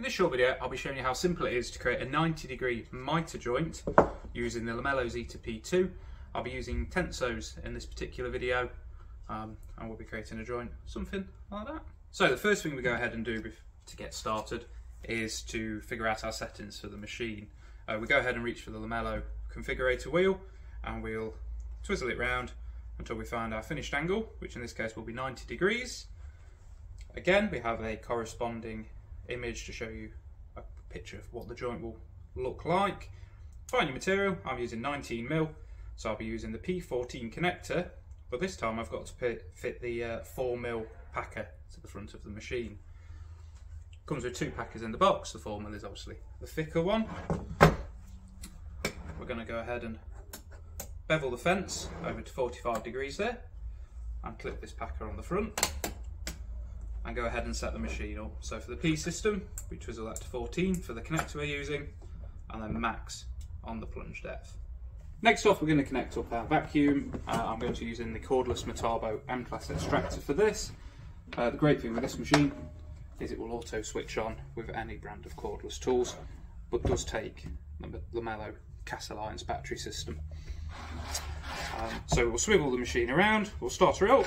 In this short video, I'll be showing you how simple it is to create a 90 degree mitre joint using the Lamello Zeta P2. I'll be using tensos in this particular video um, and we'll be creating a joint, something like that. So the first thing we go ahead and do to get started is to figure out our settings for the machine. Uh, we go ahead and reach for the Lamello configurator wheel and we'll twizzle it round until we find our finished angle, which in this case will be 90 degrees. Again, we have a corresponding image to show you a picture of what the joint will look like. Find your material, I'm using 19mm, so I'll be using the P14 connector, but this time I've got to fit the uh, 4mm packer to the front of the machine. Comes with two packers in the box, the 4mm is obviously the thicker one. We're going to go ahead and bevel the fence over to 45 degrees there and clip this packer on the front and go ahead and set the machine up. So for the P system, we twizzle that to 14 for the connector we're using, and then max on the plunge depth. Next off, we're going to connect up our vacuum. Uh, I'm going to be using the cordless Metabo M-Class extractor for this. Uh, the great thing with this machine is it will auto switch on with any brand of cordless tools, but does take the Lamello Castle Irons battery system. Um, so we'll swivel the machine around, we'll start her up.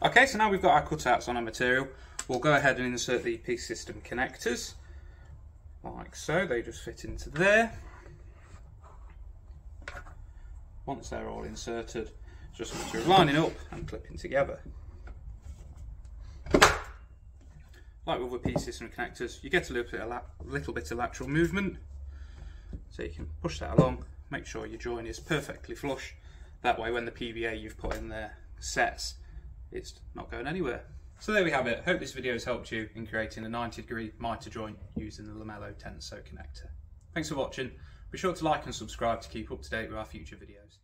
Okay, so now we've got our cutouts on our material, we'll go ahead and insert the P system connectors, like so, they just fit into there. Once they're all inserted, just a matter of lining up and clipping together. Like with the P system connectors, you get a little bit, of little bit of lateral movement, so you can push that along, make sure your join is perfectly flush, that way when the PVA you've put in there sets, it's not going anywhere. So there we have it. Hope this video has helped you in creating a 90 degree mitre joint using the Lamello Tenso connector. Thanks for watching. Be sure to like and subscribe to keep up to date with our future videos.